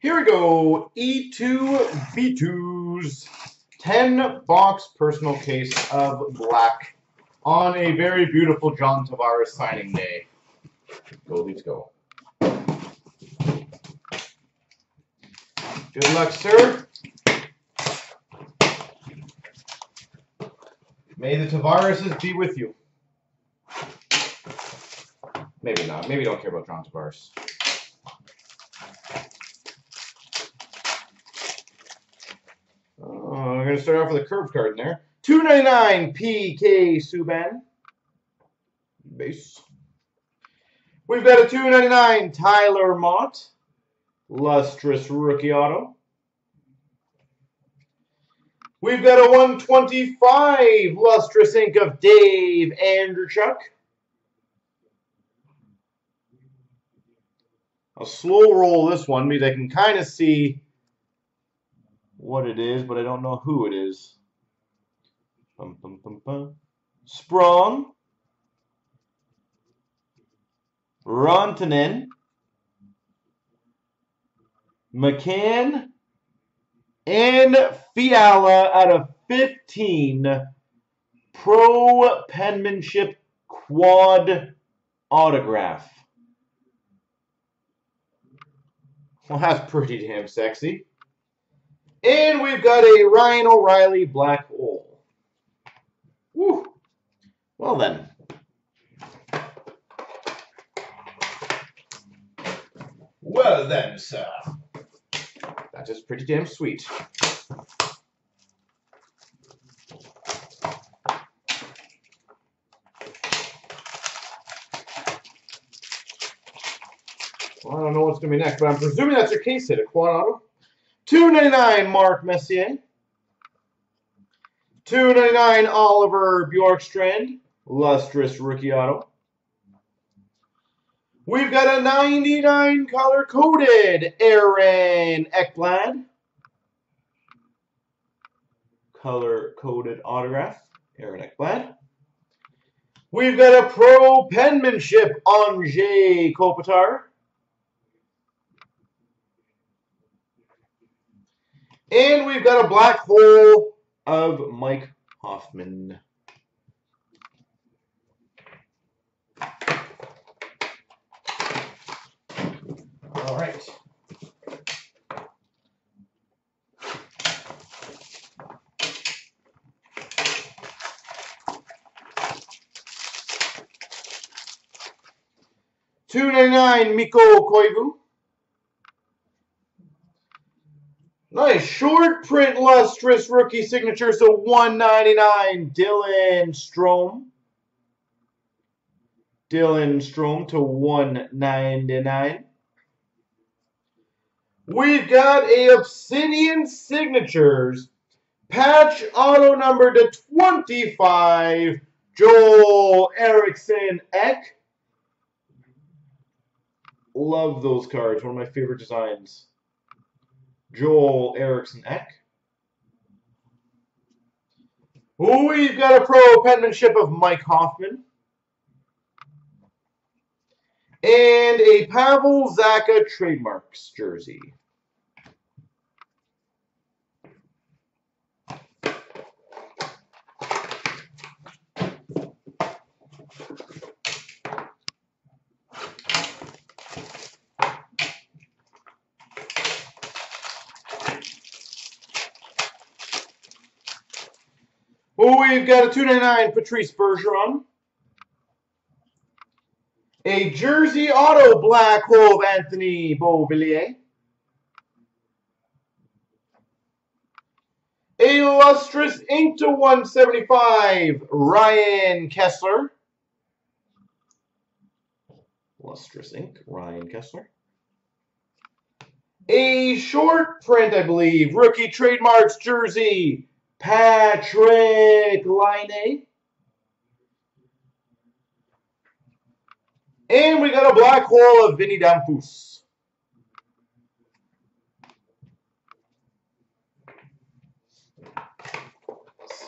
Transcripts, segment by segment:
Here we go. E E2 V2's 10 box personal case of black on a very beautiful John Tavares signing day. Go Leafs go. Good luck, sir. May the Tavareses be with you. Maybe not. Maybe don't care about John Tavares. Uh, we're going to start off with a curve card in there. 299 PK Subban. Base. We've got a 299 Tyler Motte. Lustrous rookie auto. We've got a 125 lustrous ink of Dave Andreychuk. I'll slow roll this one because I can kind of see what it is, but I don't know who it is. Bum, bum, bum, bum. Sprong. Rantanen. McCann. And Fiala out of 15 pro penmanship quad autograph. Well, that's pretty damn sexy. And we've got a Ryan O'Reilly black hole. Woo. Well then. Well then, sir. That is pretty damn sweet. Well, I don't know what's going to be next, but I'm presuming that's your case hit, a quad auto. 299 Mark Messier. 299 Oliver Bjorkstrand. Lustrous rookie auto. We've got a 99 color coded Aaron Ekblad. Color coded autograph. Aaron Ekblad. We've got a pro penmanship Anze Kopitar. And we've got a black hole of Mike Hoffman. All right. Two ninety nine Mikko Koivu. Nice short print lustrous rookie signature. So 199 Dylan Strome. Dylan Strome to 199. We've got a Obsidian Signatures patch auto number to 25 Joel Eriksson Ek. Love those cards. One of my favorite designs. Joel Eriksson Ek. We've got a pro penmanship of Mike Hoffman. And a Pavel Zacha trademarks jersey. We've got a 299 Patrice Bergeron. A jersey auto black hole of Anthony Beauvillier. A lustrous ink to 175 Ryan Kesler. Lustrous ink, Ryan Kesler. A short print, I believe, rookie trademarks jersey Patrik Laine. And we got a black hole of Vinny Damphousse.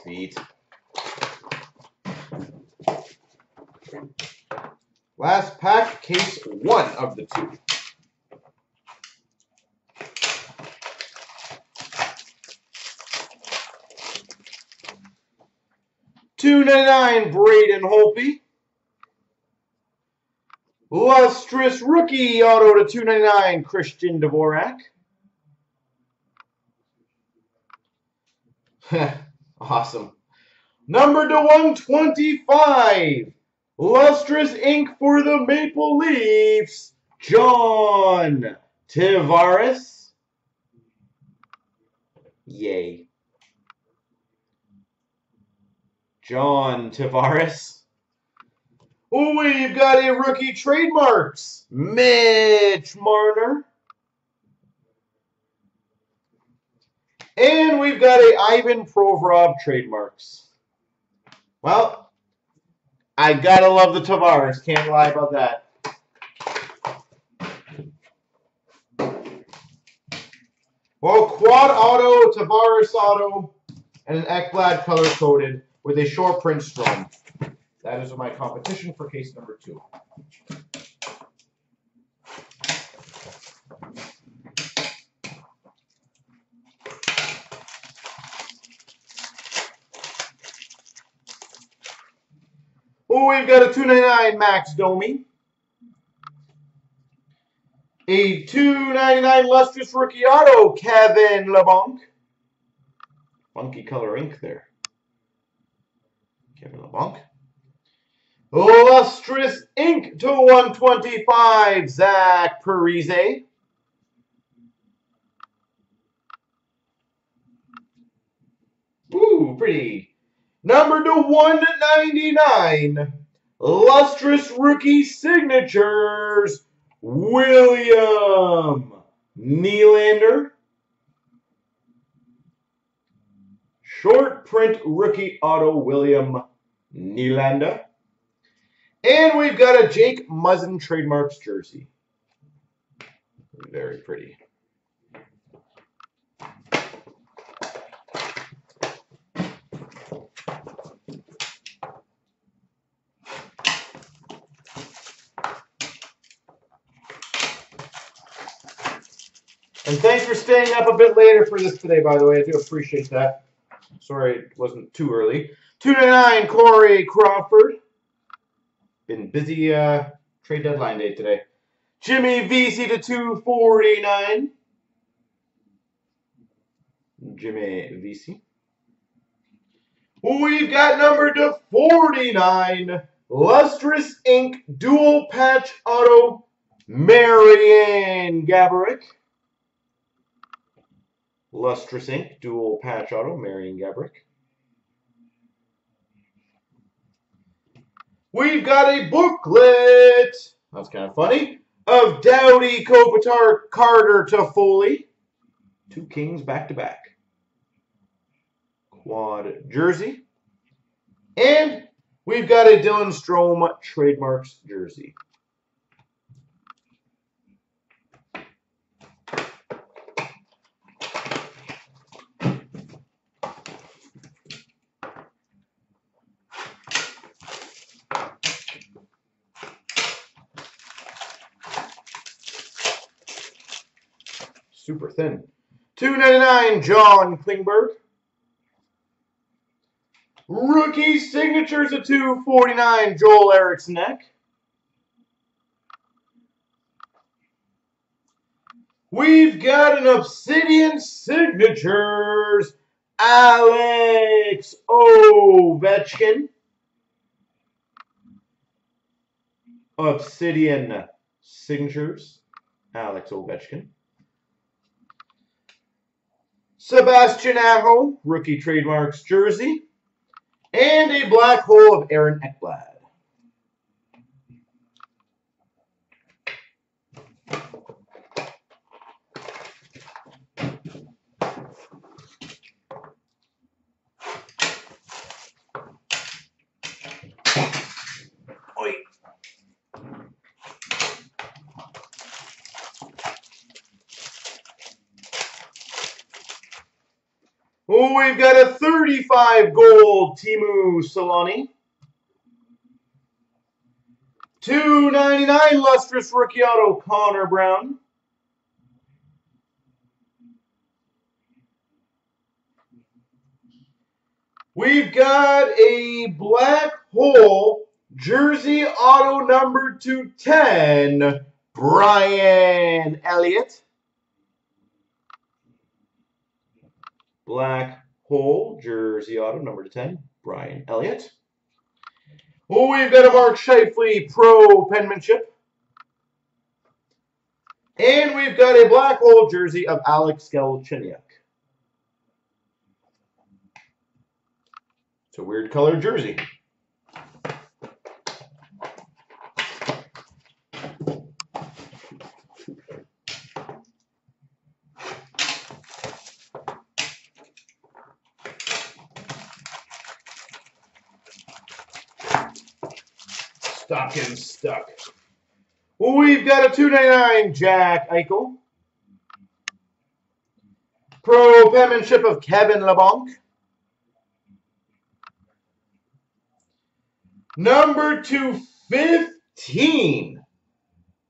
Sweet. Last pack, case one of the two. 299 Braden Holtby. Lustrous rookie auto to 299 Christian Dvorak. awesome. Number to 125. Lustrous ink for the Maple Leafs. John Tavares. Yay. John Tavares. Oh, we've got a rookie trademarks. Mitch Marner. And we've got a Ivan Provorov trademarks. Well, I gotta love the Tavares. Can't lie about that. Well, quad auto, Tavares auto, and an Ekblad color coded with a short print Strome. That is my competition for case number two. Oh, we've got a 299 Max Domi. A 299 Lustrous Rookie Auto, Kevin Labanc. Funky color ink there. Kevin Labanc. Lustrous Ink to 125, Zach Parise. Ooh, pretty. Number to 199, Lustrous Rookie Signatures, William Nylander. Short print rookie auto, William Nylander. And we've got a Jake Muzzin trademarks jersey. Very pretty. And thanks for staying up a bit later for this today, by the way. I do appreciate that. Sorry it wasn't too early. 299 Corey Crawford. Been busy uh, trade deadline day today. Jimmy Vesey to 249. Jimmy Vesey. We've got number to 49. Lustrous Ink Dual Patch Auto. Marian Gaborik. Lustrous Ink Dual Patch Auto. Marian Gaborik. We've got a booklet. That's kind of funny. Of Doughty, Kopitar, Carter Toffoli. Two Kings back to back. Quad jersey. And we've got a Dylan Strome trademarks jersey. Super thin. 299 John Klingberg. Rookie signatures of 249 Joel Eriksson Ek. We've got an Obsidian Signatures Alex Ovechkin. Obsidian Signatures Alex Ovechkin. Sebastian Aho, rookie trademarks jersey, and a black hole of Aaron Ekblad. Oh, we've got a 35 gold Teemu Selanne. 299 lustrous rookie auto Connor Brown. We've got a black hole jersey auto number 210, Brian Elliott. Black hole jersey auto number to 10, Brian Elliott. Oh, we've got a Mark Scheifele Pro penmanship. And we've got a black hole jersey of Alex Galchenyuk. It's a weird color jersey. Stuck. We've got a 299 Jack Eichel. Pro penmanship of Kevin Labanc. Number 215.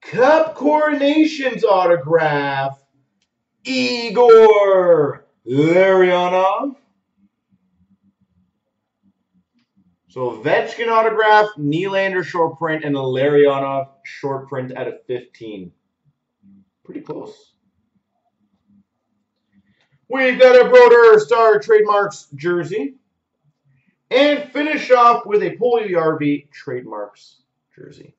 Cup Coronations autograph. Igor Larionov. So Ovechkin autograph, Nylander short print, and a Larionov short print out of 15. Pretty close. We've got a Brodeur Star Trademarks jersey. And finish off with a Poly RV Trademarks jersey.